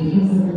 Deus.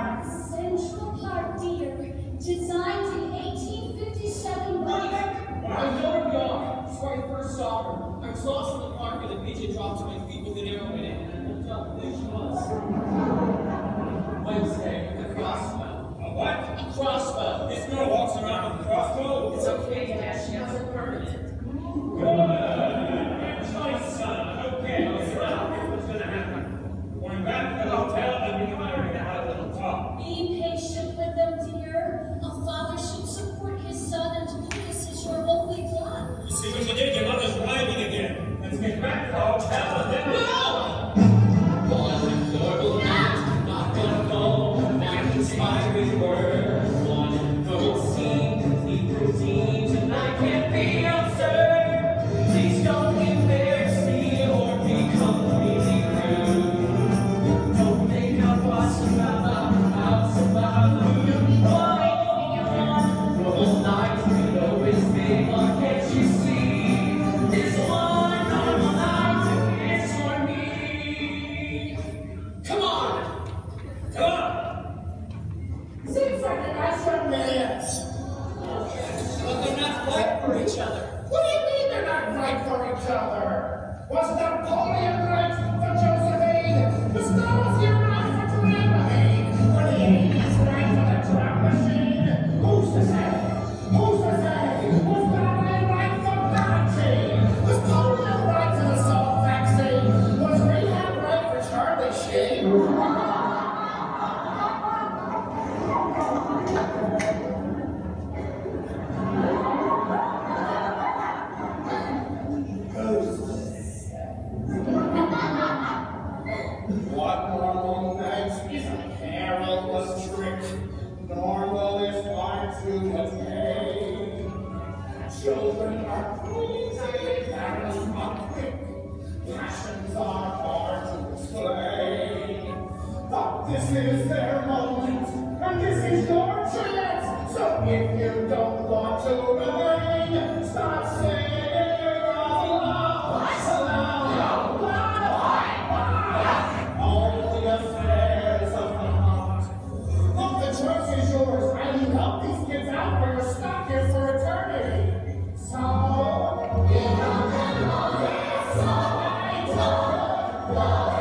Central Park, deer, Designed in 1857 by... I know where we are. It's where I first saw. I was lost in the park and a pigeon dropped to my feet with an arrow. for each other. is their moment, and this is your chance. So if you don't want to remain, stop singing aloud, aloud, Why? Why? the affairs of the heart. Look, the choice is yours. I need help these kids out, or you're stuck here for eternity. So, you know, I don't